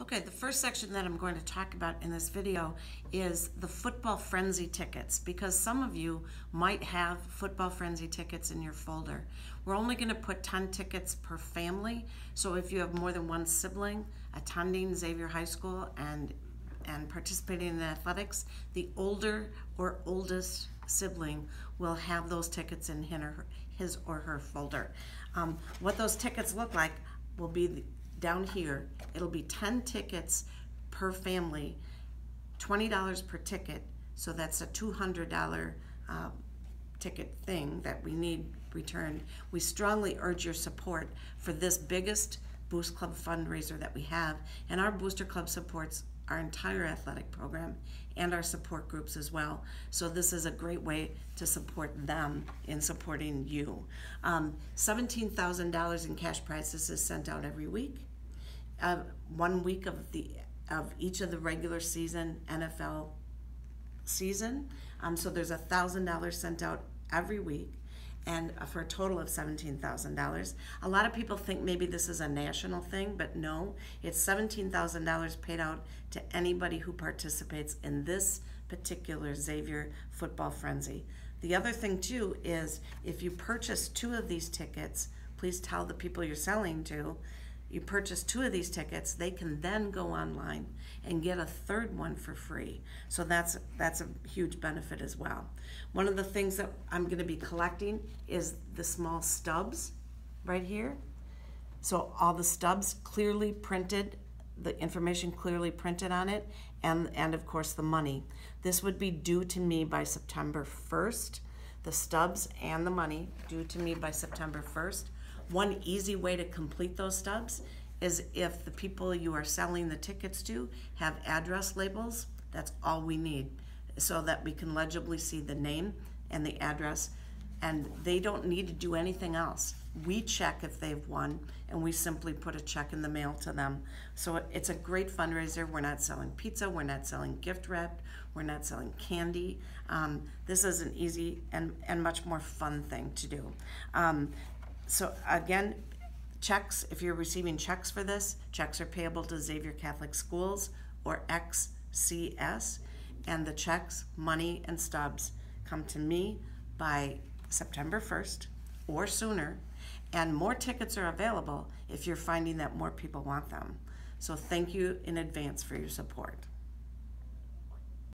Okay, the first section that I'm going to talk about in this video is the Football Frenzy tickets because some of you might have Football Frenzy tickets in your folder. We're only going to put 10 tickets per family, so if you have more than one sibling attending Xavier High School and and participating in athletics, the older or oldest sibling will have those tickets in his or her folder. Um, what those tickets look like will be down here. It'll be 10 tickets per family, $20 per ticket, so that's a $200 uh, ticket thing that we need returned. We strongly urge your support for this biggest Boost Club fundraiser that we have, and our Booster Club supports our entire athletic program and our support groups as well. So this is a great way to support them in supporting you. Um, $17,000 in cash prizes is sent out every week. Uh, one week of the of each of the regular season NFL season. Um, so there's a thousand dollars sent out every week and for a total of $17,000. A lot of people think maybe this is a national thing, but no, it's $17,000 paid out to anybody who participates in this particular Xavier Football Frenzy. The other thing too is if you purchase two of these tickets, please tell the people you're selling to you purchase two of these tickets, they can then go online and get a third one for free. So that's that's a huge benefit as well. One of the things that I'm going to be collecting is the small stubs right here. So all the stubs clearly printed, the information clearly printed on it, and and of course the money. This would be due to me by September 1st. The stubs and the money due to me by September 1st. One easy way to complete those stubs is if the people you are selling the tickets to have address labels, that's all we need so that we can legibly see the name and the address and they don't need to do anything else. We check if they've won and we simply put a check in the mail to them. So it's a great fundraiser. We're not selling pizza, we're not selling gift wrap, we're not selling candy. Um, this is an easy and, and much more fun thing to do. Um, so again, checks, if you're receiving checks for this, checks are payable to Xavier Catholic Schools or XCS, and the checks, money, and stubs come to me by September 1st or sooner, and more tickets are available if you're finding that more people want them. So thank you in advance for your support.